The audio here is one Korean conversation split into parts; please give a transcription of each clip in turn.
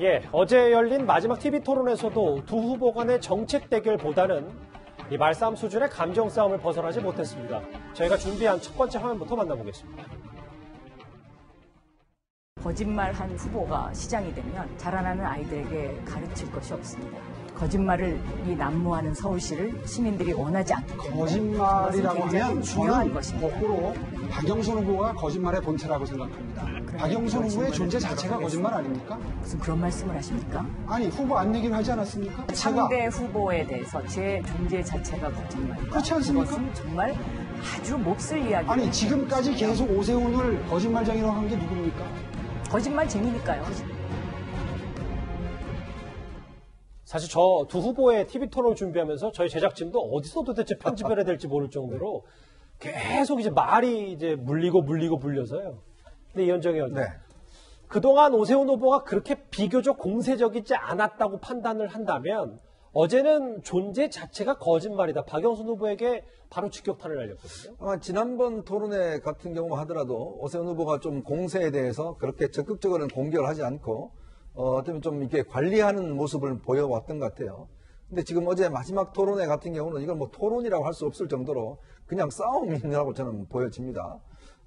예, 어제 열린 마지막 TV 토론에서도 두 후보 간의 정책 대결보다는 이 말싸움 수준의 감정 싸움을 벗어나지 못했습니다. 저희가 준비한 첫 번째 화면부터 만나보겠습니다. 거짓말한 후보가 시장이 되면 자라나는 아이들에게 가르칠 것이 없습니다. 거짓말을 이 난무하는 서울시를 시민들이 원하지 않기 때문에 거짓말이라고 하면 중요한 저는 것입니다. 거꾸로 박영선 후보가 거짓말의 본체라고 생각합니다. 박영선 후보의 존재 자체가 거짓말 아닙니까? 무슨 그런 말씀을 하십니까? 아니 후보 안 내기로 하지 않았습니까? 제가 상대 후보에 대해서 제 존재 자체가 거짓말이다. 그렇지 않습니까? 정말 아주 몹쓸 이야기. 아니 지금까지 계속 오세훈을 거짓말쟁이라고 한 게 누굽니까? 거짓말 재미니까요. 사실 저 두 후보의 TV 토론 준비하면서 저희 제작진도 어디서 도대체 편집을 해야 될지 모를 정도로 계속 이제 말이 이제 물리고 물리고 물려서요. 근데 이현정이 의원 네. 그동안 오세훈 후보가 그렇게 비교적 공세적이지 않았다고 판단을 한다면 어제는 존재 자체가 거짓말이다. 박영선 후보에게 바로 직격탄을 날렸거든요. 아마 지난번 토론회 같은 경우 하더라도 오세훈 후보가 좀 공세에 대해서 그렇게 적극적으로는 공격을 하지 않고 어, 어쩌면 좀 이렇게 관리하는 모습을 보여왔던 것 같아요. 근데 지금 어제 마지막 토론회 같은 경우는 이걸 뭐 토론이라고 할 수 없을 정도로 그냥 싸움이라고 저는 보여집니다.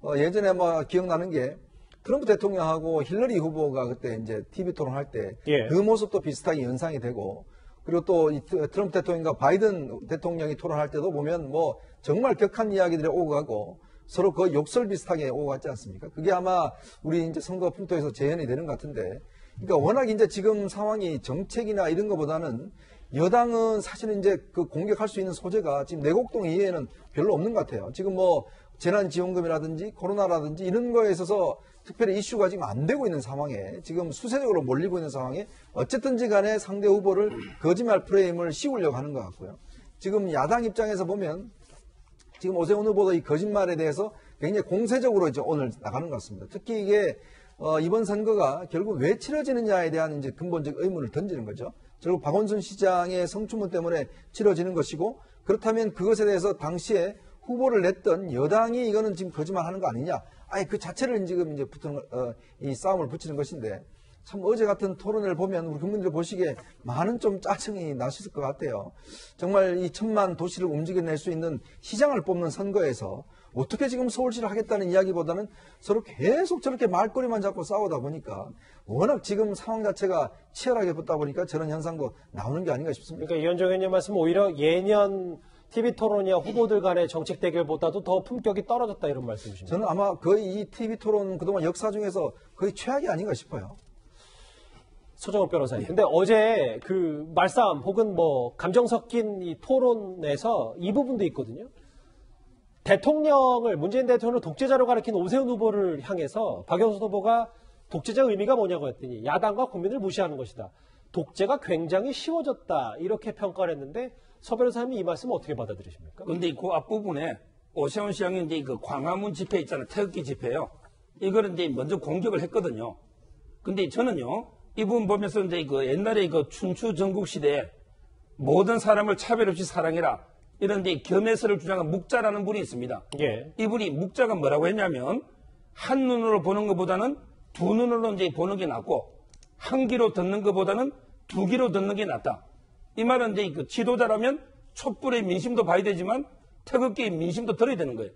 어, 예전에 뭐 기억나는 게 트럼프 대통령하고 힐러리 후보가 그때 이제 TV 토론할 때그 예. 모습도 비슷하게 연상이 되고 그리고 또이 트럼프 대통령과 바이든 대통령이 토론할 때도 보면 뭐 정말 격한 이야기들이 오고 가고 서로 그 욕설 비슷하게 오고 갔지 않습니까? 그게 아마 우리 이제 선거 풍토에서 재현이 되는 것 같은데 그러니까 워낙 이제 지금 상황이 정책이나 이런 것보다는 여당은 사실은 이제 그 공격할 수 있는 소재가 지금 내곡동 이외에는 별로 없는 것 같아요. 지금 뭐 재난지원금이라든지 코로나라든지 이런 거에 있어서 특별히 이슈가 지금 안 되고 있는 상황에 지금 수세적으로 몰리고 있는 상황에 어쨌든지 간에 상대 후보를 거짓말 프레임을 씌우려고 하는 것 같고요. 지금 야당 입장에서 보면 지금 오세훈 후보가 이 거짓말에 대해서 굉장히 공세적으로 이제 오늘 나가는 것 같습니다. 특히 이게 어, 이번 선거가 결국 왜 치러지느냐에 대한 이제 근본적 의문을 던지는 거죠. 결국 박원순 시장의 성추문 때문에 치러지는 것이고 그렇다면 그것에 대해서 당시에 후보를 냈던 여당이 이거는 지금 거짓말하는 거 아니냐? 아예 그 자체를 지금 이제 거- 어, 이 싸움을 붙이는 것인데 참 어제 같은 토론을 보면 우리 국민들이 보시기에 많은 좀 짜증이 나실 것 같아요. 정말 이 천만 도시를 움직여낼 수 있는 시장을 뽑는 선거에서 어떻게 지금 서울시를 하겠다는 이야기보다는 서로 계속 저렇게 말꼬리만 잡고 싸우다 보니까 워낙 지금 상황 자체가 치열하게 붙다 보니까 저런 현상도 나오는 게 아닌가 싶습니다. 그러니까 이현정 의원님 말씀 오히려 예년 TV 토론이야 후보들 간의 정책 대결보다도 더 품격이 떨어졌다 이런 말씀이십니다. 저는 아마 거의 이 TV 토론 그동안 역사 중에서 거의 최악이 아닌가 싶어요. 서정원 변호사님. 근데 어제 그 말싸움 혹은 뭐 감정 섞인 이 토론에서 이 부분도 있거든요. 대통령을 문재인 대통령을 독재자로 가리킨 오세훈 후보를 향해서 박영수 후보가 독재자 의미가 뭐냐고 했더니 야당과 국민을 무시하는 것이다. 독재가 굉장히 쉬워졌다 이렇게 평가를 했는데 서 변호사님이 이 말씀 어떻게 받아들이십니까? 근데 그 앞부분에 오세훈 시장이 이제 그 광화문 집회 있잖아요. 태극기 집회요. 이거를 이제 먼저 공격을 했거든요. 근데 저는요, 이 부분 보면서 이제 그 옛날에 그 춘추 전국 시대에 모든 사람을 차별 없이 사랑해라. 이런 이제 겸해서를 주장한 묵자라는 분이 있습니다. 예. 이분이 묵자가 뭐라고 했냐면 한 눈으로 보는 것보다는 두 눈으로 이제 보는 게 낫고 한 귀로 듣는 것보다는 두 귀로 듣는 게 낫다. 이 말은 이제 그 지도자라면 촛불의 민심도 봐야 되지만 태극기의 민심도 들어야 되는 거예요.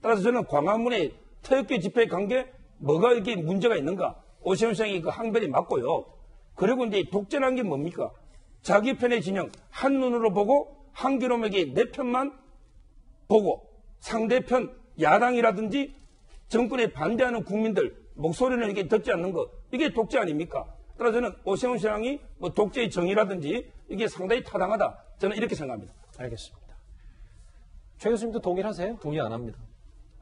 따라서 저는 광화문에 태극기 간게 뭐가 이렇게 문제가 있는가? 오세훈 시장이 그 항변이 맞고요. 그리고 이제 독재란 게 뭡니까? 자기 편의 진영 한 눈으로 보고 한 귀로 에게 내 편만 보고 상대편 야당이라든지 정권에 반대하는 국민들 목소리는 이게 듣지 않는 것 이게 독재 아닙니까? 따라서 저는 오세훈 시장이 뭐 독재의 정의라든지 이게 상당히 타당하다 저는 이렇게 생각합니다. 알겠습니다. 최 교수님도 동일하세요? 동의 안 합니다.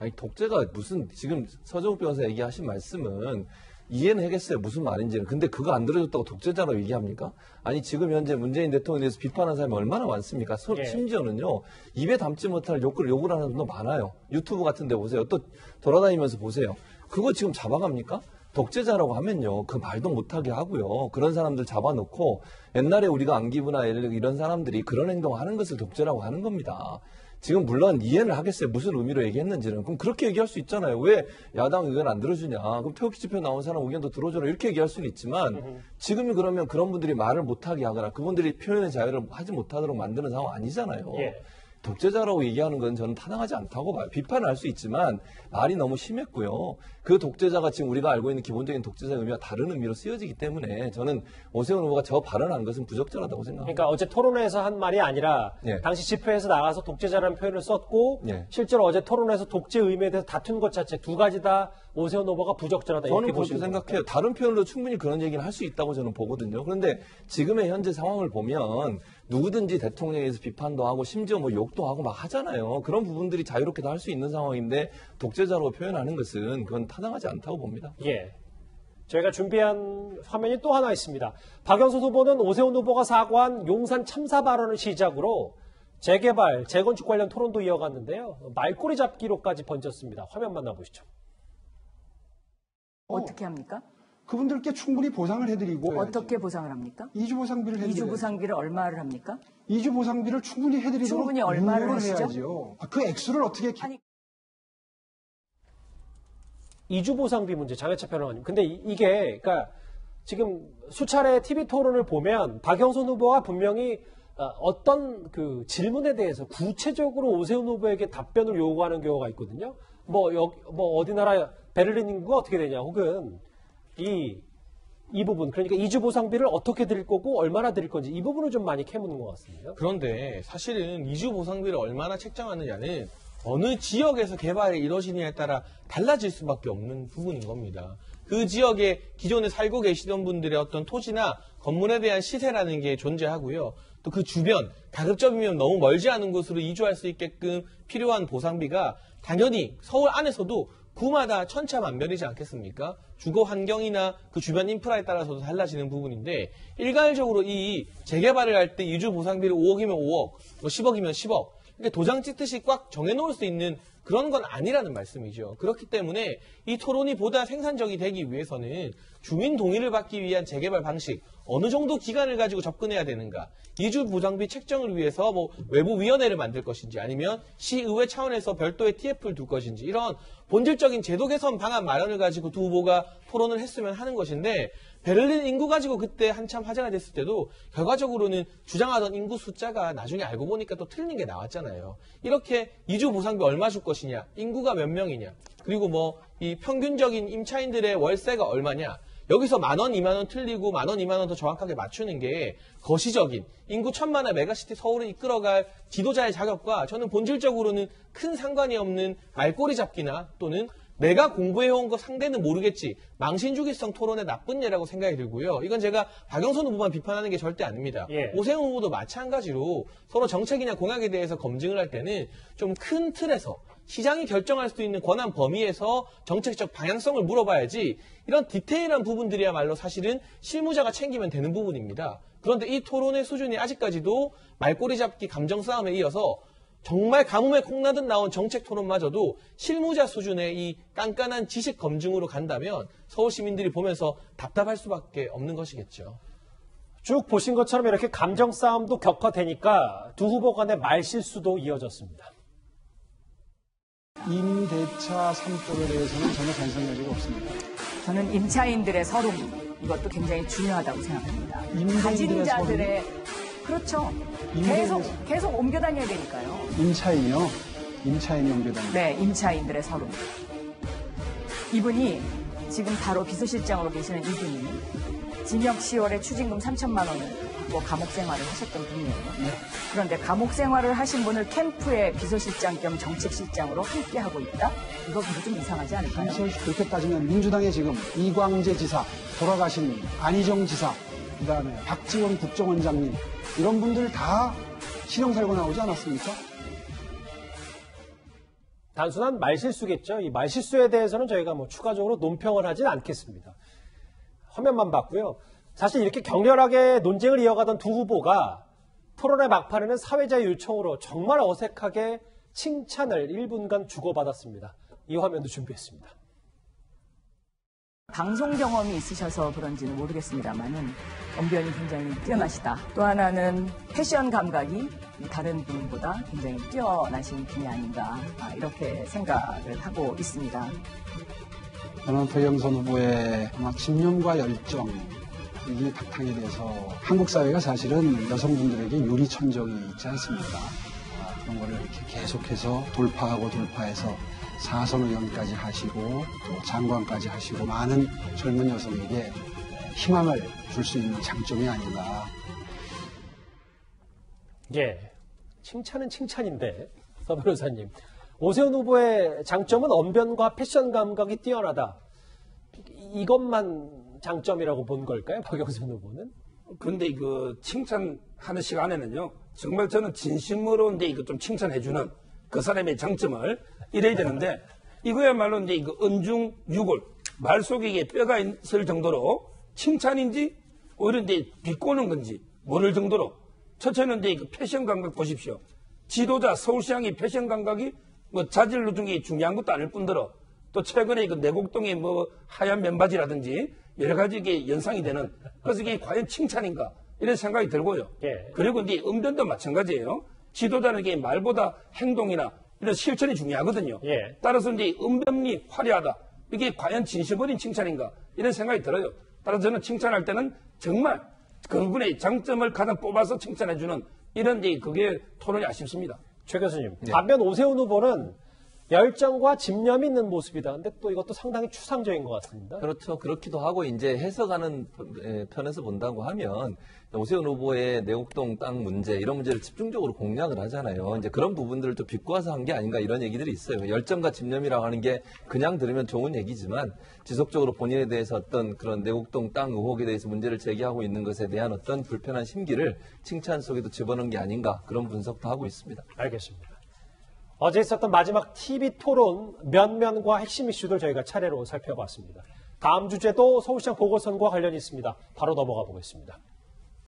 아니 독재가 무슨 지금 서정욱 변호사 얘기하신 말씀은 이해는 하겠어요. 무슨 말인지는. 근데 그거 안 들어줬다고 독재자라고 얘기합니까? 아니 지금 현재 문재인 대통령에 대해서 비판하는 사람이 얼마나 많습니까? 서- 예. 심지어는요 입에 담지 못할 욕을 욕을 하는 분도 많아요. 유튜브 같은 데 보세요. 또 돌아다니면서 보세요. 그거 지금 잡아갑니까? 독재자라고 하면요 그 말도 못하게 하고요 그런 사람들 잡아놓고 옛날에 우리가 안기부나 이런 사람들이 그런 행동하는 것을 독재라고 하는 겁니다. 지금 물론 이해는 하겠어요. 무슨 의미로 얘기했는지는. 그럼 그렇게 얘기할 수 있잖아요. 왜 야당 의견 안 들어주냐. 그럼 태극기 집회 나온 사람 의견도 들어줘라. 이렇게 얘기할 수는 있지만 지금이 그러면 그런 분들이 말을 못하게 하거나 그분들이 표현의 자유를 하지 못하도록 만드는 상황 아니잖아요. 예. 독재자라고 얘기하는 건 저는 타당하지 않다고 봐요. 비판을 할 수 있지만 말이 너무 심했고요. 그 독재자가 지금 우리가 알고 있는 기본적인 독재자의 의미와 다른 의미로 쓰여지기 때문에 저는 오세훈 후보가 저 발언한 것은 부적절하다고 생각합니다. 그러니까 어제 토론회에서 한 말이 아니라 예. 당시 집회에서 나가서 독재자라는 표현을 썼고 예. 실제로 어제 토론회에서 독재 의미에 대해서 다툰 것 자체 두 가지 다 오세훈 후보가 부적절하다 저는 이렇게 그렇게. 생각해요. 다른 표현으로 충분히 그런 얘기를 할수 있다고 저는 보거든요. 그런데 지금의 현재 상황을 보면 누구든지 대통령에 대해서 비판도 하고 심지어 뭐 욕도 하고 막 하잖아요. 그런 부분들이 자유롭게 다 할 수 있는 상황인데 독재자로 표현하는 것은 그건 타당하지 않다고 봅니다. 예. 저희가 준비한 화면이 또 하나 있습니다. 박영수 후보는 오세훈 후보가 사과한 용산 참사 발언을 시작으로 재개발, 재건축 관련 토론도 이어갔는데요. 말꼬리 잡기로까지 번졌습니다. 화면 만나보시죠. 어떻게 합니까? 그분들께 충분히 보상을 해드리고 어떻게 보상을 합니까? 이주 보상비를 해드리고 이주 보상비를 얼마를 합니까? 이주 보상비를 충분히 해드리도록 충분히 얼마를 하시죠? 해야죠. 아, 그 액수를 어떻게 기- 아니, 이주 보상비 문제, 장해철 평론가님. 근데 이, 게 그러니까 지금 수차례 TV 토론을 보면 박영선 후보가 분명히 어, 어떤 그 질문에 대해서 구체적으로 오세훈 후보에게 답변을 요구하는 경우가 있거든요. 뭐, 여, 뭐 어디 나라 베를린 인구가 어떻게 되냐, 혹은 이, 이 부분, 그러니까 이주 보상비를 어떻게 드릴 거고 얼마나 드릴 건지 이 부분을 좀 많이 캐묻는 것 같습니다. 그런데 사실은 이주 보상비를 얼마나 책정하느냐는 어느 지역에서 개발이 이루어지느냐에 따라 달라질 수밖에 없는 부분인 겁니다. 그 지역에 기존에 살고 계시던 분들의 어떤 토지나 건물에 대한 시세라는 게 존재하고요. 또 그 주변, 가급적이면 너무 멀지 않은 곳으로 이주할 수 있게끔 필요한 보상비가 당연히 서울 안에서도 구마다 천차만별이지 않겠습니까? 주거 환경이나 그 주변 인프라에 따라서도 달라지는 부분인데 일괄적으로 이 재개발을 할 때 이주 보상비를 5억이면 5억, 뭐 10억이면 10억 이렇게 도장 찍듯이 꽉 정해놓을 수 있는 그런 건 아니라는 말씀이죠. 그렇기 때문에 이 토론이 보다 생산적이 되기 위해서는 주민 동의를 받기 위한 재개발 방식 어느 정도 기간을 가지고 접근해야 되는가 이주 보장비 책정을 위해서 뭐 외부 위원회를 만들 것인지 아니면 시의회 차원에서 별도의 TF를 둘 것인지 이런 본질적인 제도 개선 방안 마련을 가지고 두 후보가 토론을 했으면 하는 것인데 베를린 인구 가지고 그때 한참 화제가 됐을 때도 결과적으로는 주장하던 인구 숫자가 나중에 알고 보니까 또 틀린 게 나왔잖아요. 이렇게 이주 보상비 얼마 줄 것이냐, 인구가 몇 명이냐, 그리고 뭐 이 평균적인 임차인들의 월세가 얼마냐, 여기서 만 원, 이만 원 틀리고 만 원, 이만 원 더 정확하게 맞추는 게 거시적인 인구 천만의 메가시티 서울을 이끌어갈 지도자의 자격과 저는 본질적으로는 큰 상관이 없는 말꼬리 잡기나 또는 내가 공부해온 거 상대는 모르겠지 망신주기성 토론의 나쁜 예라고 생각이 들고요. 이건 제가 박영선 후보만 비판하는 게 절대 아닙니다. 예. 오세훈 후보도 마찬가지로 서로 정책이나 공약에 대해서 검증을 할 때는 좀 큰 틀에서 시장이 결정할 수 있는 권한 범위에서 정책적 방향성을 물어봐야지 이런 디테일한 부분들이야말로 사실은 실무자가 챙기면 되는 부분입니다. 그런데 이 토론의 수준이 아직까지도 말꼬리 잡기 감정 싸움에 이어서 정말 가뭄에 콩나듯 나온 정책 토론마저도 실무자 수준의 이 깐깐한 지식 검증으로 간다면 서울 시민들이 보면서 답답할 수밖에 없는 것이겠죠. 쭉 보신 것처럼 이렇게 감정 싸움도 격화되니까 두 후보 간의 말실수도 이어졌습니다. 임대차 3법에 대해서는 전혀 반성 가지고 없습니다. 저는 임차인들의 서름 이것도 굉장히 중요하다고 생각합니다. 임대인들의 가진 자들의 그렇죠. 계속 계속 옮겨 다녀야 되니까요. 임차인이요. 임차인 연계단. 네, 임차인들의 서름. 이분이 지금 바로 비서실장으로 계시는 이분이 징역 10월에 추징금 3천만 원을 받고 감옥 생활을 하셨던 분이에요. 그런데 감옥 생활을 하신 분을 캠프의 비서실장 겸 정책실장으로 함께 하고 있다? 이거 근데 좀 이상하지 않을까요? 사실 그렇게 따지면 민주당의 지금 이광재 지사, 돌아가신 안희정 지사, 그 다음에 박지원 국정원장님 이런 분들 다 신형 살고 나오지 않았습니까? 단순한 말실수겠죠. 이 말실수에 대해서는 저희가 뭐 추가적으로 논평을 하진 않겠습니다. 화면만 봤고요. 사실 이렇게 격렬하게 논쟁을 이어가던 두 후보가 토론의 막판에는 사회자의 요청으로 정말 어색하게 칭찬을 1분간 주고받았습니다. 이 화면도 준비했습니다. 방송 경험이 있으셔서 그런지는 모르겠습니다만은 언변이 굉장히 뛰어나시다. 또 하나는 패션 감각이 다른 분보다 굉장히 뛰어나신 분이 아닌가 아, 이렇게 생각을 하고 있습니다. 저는 박영선 후보의 아마 집념과 열정 이게 바탕이 돼서 한국 사회가 사실은 여성분들에게 유리천정이 있지 않습니까? 아, 그런 거를 이렇게 계속해서 돌파하고 돌파해서 사선 의원까지 하시고 또 장관까지 하시고 많은 젊은 여성에게 희망을 줄 수 있는 장점이 아닌가 예. 칭찬은 칭찬인데, 서 변호사님. 오세훈 후보의 장점은 언변과 패션 감각이 뛰어나다. 이것만 장점이라고 본 걸까요? 박영선 후보는? 근데 그 칭찬하는 시간에는요, 정말 저는 진심으로 이제 이거 좀 칭찬해주는 그 사람의 장점을 이래야 되는데, 이거야말로 이제 이거 은중 유골, 말 속에 이게 뼈가 있을 정도로 칭찬인지, 오히려 이제 비꼬는 건지 모를 정도로, 첫째는 이제 그 패션 감각 보십시오. 지도자 서울시장의 패션 감각이 뭐 자질로 중에 중요한 것도 아닐 뿐더러 또 최근에 그 내곡동의 뭐 하얀 면바지라든지 여러 가지 이게 연상이 되는 그래서 이게 과연 칭찬인가 이런 생각이 들고요. 예. 그리고 이제 음변도 마찬가지예요. 지도자는 이게 말보다 행동이나 이런 실천이 중요하거든요. 예. 따라서 이제 음변이 화려하다. 이게 과연 진심 어린 칭찬인가 이런 생각이 들어요. 따라서 저는 칭찬할 때는 정말 그분의 장점을 가장 뽑아서 칭찬해주는 이런 이제 그게 토론이 아쉽습니다. 최 교수님. 네. 반면 오세훈 후보는 열정과 집념이 있는 모습이다. 근데 또 이것도 상당히 추상적인 것 같습니다. 그렇죠. 그렇기도 하고 이제 해석하는 에, 편에서 본다고 하면 오세훈 후보의 내곡동 땅 문제 이런 문제를 집중적으로 공략을 하잖아요. 이제 그런 부분들을 또 비꼬아서 한 게 아닌가 이런 얘기들이 있어요. 열정과 집념이라고 하는 게 그냥 들으면 좋은 얘기지만 지속적으로 본인에 대해서 어떤 그런 내곡동 땅 의혹에 대해서 문제를 제기하고 있는 것에 대한 어떤 불편한 심기를 칭찬 속에도 집어넣은 게 아닌가 그런 분석도 하고 있습니다. 알겠습니다. 어제 있었던 마지막 TV 토론 면면과 핵심 이슈들 저희가 차례로 살펴봤습니다. 다음 주제도 서울시장 보궐선거와 관련이 있습니다. 바로 넘어가 보겠습니다.